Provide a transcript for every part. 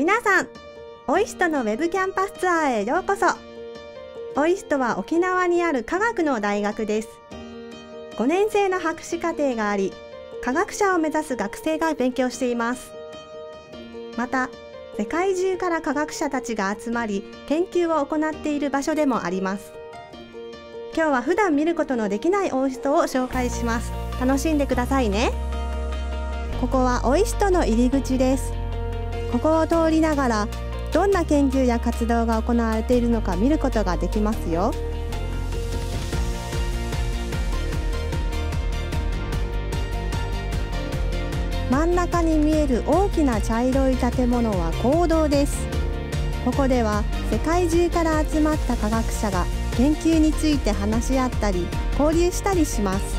皆さんオイストのウェブキャンパスツアーへようこそ。オイストは沖縄にある科学の大学です。5年生の博士課程があり科学者を目指す学生が勉強しています。また世界中から科学者たちが集まり研究を行っている場所でもあります。今日は普段見ることのできないオイストを紹介します。楽しんでくださいね。ここはオイストの入り口です。ここを通りながらどんな研究や活動が行われているのか見ることができますよ。真ん中に見える大きな茶色い建物は講堂です。ここでは世界中から集まった科学者が研究について話し合ったり交流したりします。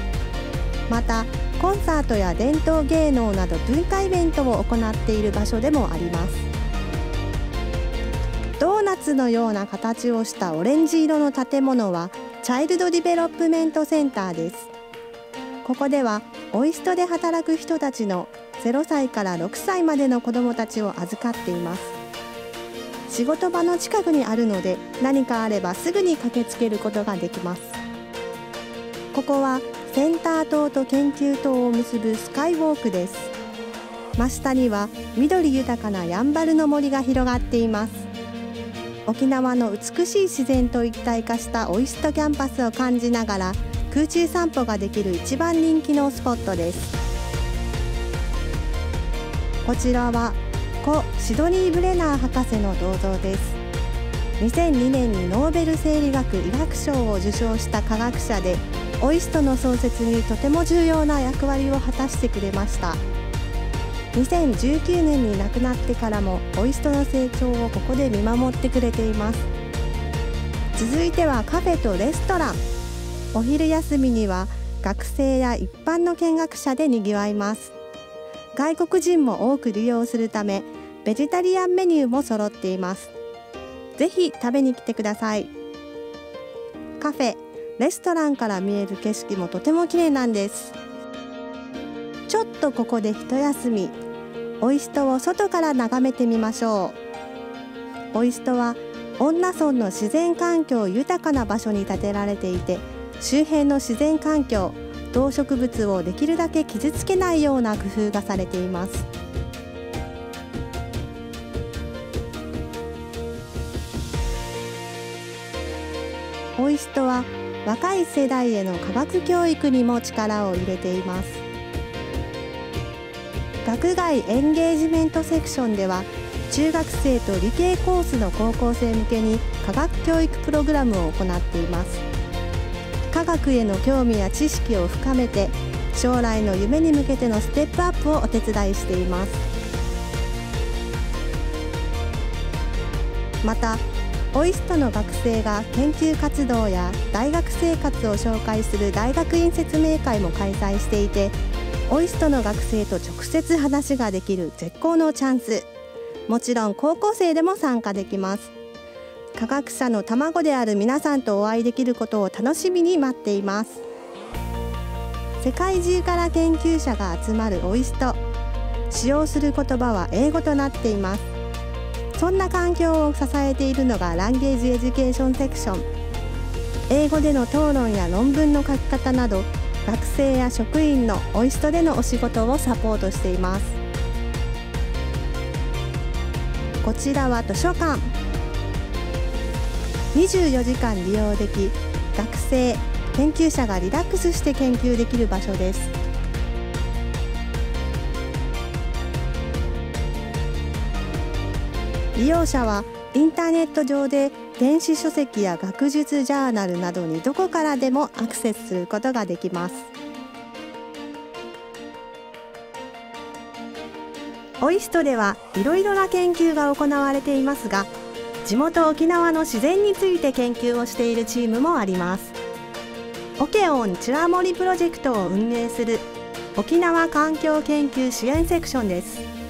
またコンサートや伝統芸能など文化イベントを行っている場所でもあります。ドーナツのような形をしたオレンジ色の建物はチャイルドディベロップメントセンターです。ここではオイストで働く人たちの0歳から6歳までの子どもたちを預かっています。仕事場の近くにあるので何かあればすぐに駆けつけることができます。ここはセンター島と研究島を結ぶスカイウォークです。真下には緑豊かなやんばるの森が広がっています。沖縄の美しい自然と一体化したオイストキャンパスを感じながら空中散歩ができる一番人気のスポットです。こちらは故シドニー・ブレナー博士の銅像です。2002年にノーベル生理学医学賞を受賞した科学者でオイストの創設にとても重要な役割を果たしてくれました。2019年に亡くなってからもオイストの成長をここで見守ってくれています。続いてはカフェとレストラン。お昼休みには学生や一般の見学者でにぎわいます。外国人も多く利用するためベジタリアンメニューも揃っています。ぜひ食べに来てください。カフェレストランから見える景色もとても綺麗なんです。ちょっとここで一休み。オイストを外から眺めてみましょう。オイストは恩納村の自然環境豊かな場所に建てられていて周辺の自然環境動植物をできるだけ傷つけないような工夫がされています。オイストは若い世代への科学教育にも力を入れています。学外エンゲージメントセクションでは中学生と理系コースの高校生向けに科学教育プログラムを行っています。科学への興味や知識を深めて将来の夢に向けてのステップアップをお手伝いしています。またオイストの学生が研究活動や大学生活を紹介する大学院説明会も開催していてオイストの学生と直接話ができる絶好のチャンス。もちろん高校生でも参加できます。科学者の卵である皆さんとお会いできることを楽しみに待っています。世界中から研究者が集まる OIST 使用する言葉は英語となっています。そんな環境を支えているのが Language Education Section 英語での討論や論文の書き方など学生や職員の OIST でのお仕事をサポートしています。こちらは図書館。24時間利用でき学生研究者がリラックスして研究できる場所です。利用者はインターネット上で電子書籍や学術ジャーナルなどにどこからでもアクセスすることができます。オイストではいろいろな研究が行われていますが地元沖縄の自然について研究をしているチームもあります。オケオンチュアモリプロジェクトを運営する沖縄環境研究支援セクションです。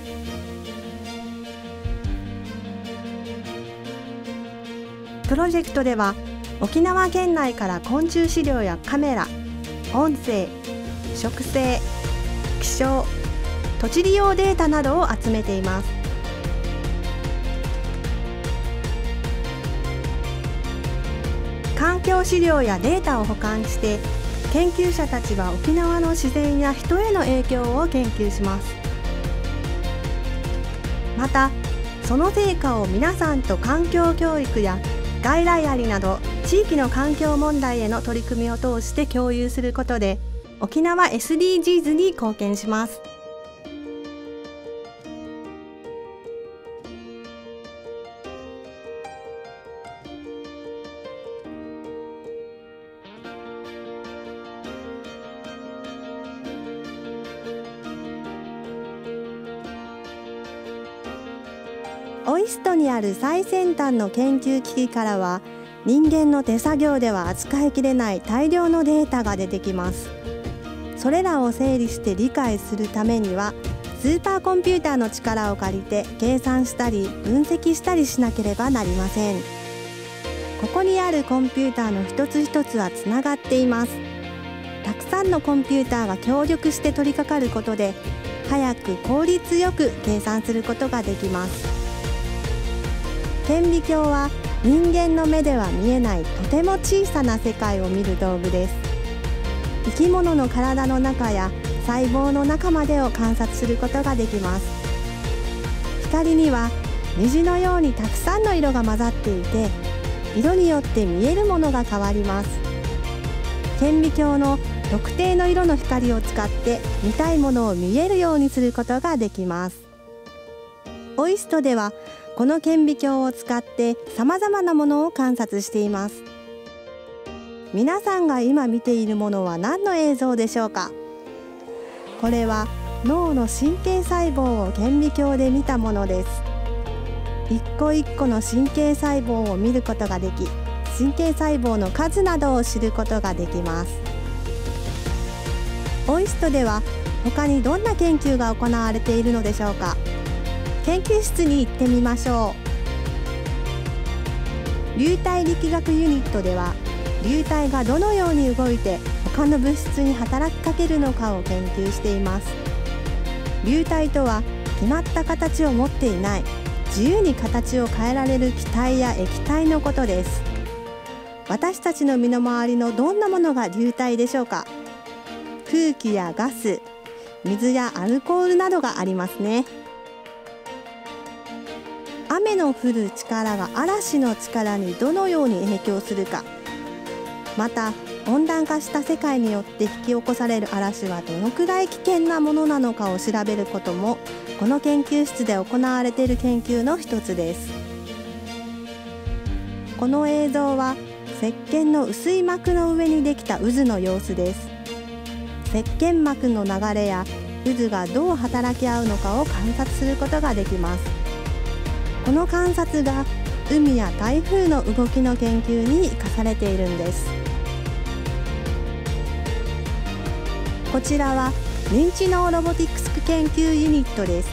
プロジェクトでは沖縄県内から昆虫資料やカメラ音声植生気象土地利用データなどを集めています。環境資料やデータを保管して研究者たちは沖縄の自然や人への影響を研究します。またその成果を皆さんと環境教育や外来アリなど地域の環境問題への取り組みを通して共有することで沖縄 SDGs に貢献します。オイストにある最先端の研究機器からは人間の手作業では扱いきれない大量のデータが出てきます。それらを整理して理解するためにはスーパーコンピューターの力を借りて計算したり分析したりしなければなりません。ここにあるコンピューターの一つ一つはつながっています。たくさんのコンピューターが協力して取り掛かることで早く効率よく計算することができます。顕微鏡は人間の目では見えないとても小さな世界を見る道具です。生き物の体の中や細胞の中までを観察することができます。光には虹のようにたくさんの色が混ざっていて色によって見えるものが変わります。顕微鏡の特定の色の光を使って見たいものを見えるようにすることができます。オイストではこの顕微鏡を使って様々なものを観察しています。皆さんが今見ているものは何の映像でしょうか？これは脳の神経細胞を顕微鏡で見たものです。一個一個の神経細胞を見ることができ神経細胞の数などを知ることができます。オイストでは他にどんな研究が行われているのでしょうか？研究室に行ってみましょう。流体力学ユニットでは流体がどのように動いて他の物質に働きかけるのかを研究しています。流体とは決まった形を持っていない自由に形を変えられる気体や液体のことです。私たちの身の回りのどんなものが流体でしょうか。空気やガス水やアルコールなどがありますね。雨の降る力が嵐の力にどのように影響するか。また温暖化した世界によって引き起こされる嵐はどのくらい危険なものなのかを調べることもこの研究室で行われている研究の一つです。この映像は石鹸の薄い膜の上にできた渦の様子です。石鹸膜の流れや渦がどう働き合うのかを観察することができます。この観察が海や台風の動きの研究に生かされているんです。こちらは認知脳ロボティクス研究ユニットです。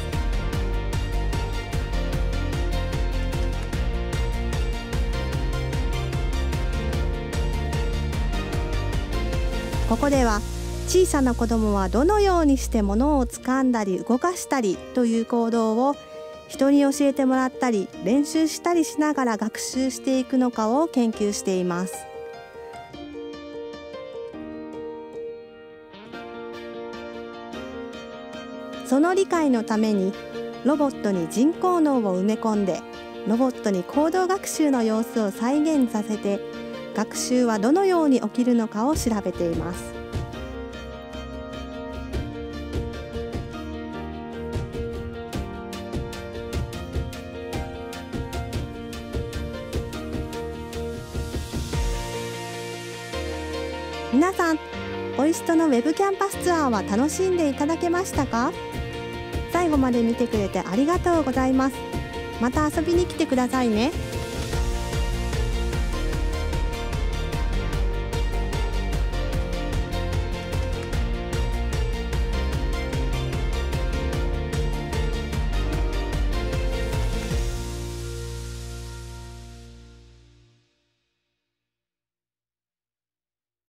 ここでは小さな子供はどのようにして物を掴んだり動かしたりという行動を人に教えてもらったり練習したりしながら学習していくのかを研究しています。その理解のためにロボットに人工脳を埋め込んでロボットに行動学習の様子を再現させて学習はどのように起きるのかを調べています。皆さんオイストのウェブキャンパスツアーは楽しんでいただけましたか？最後まで見てくれてありがとうございます。また遊びに来てくださいね。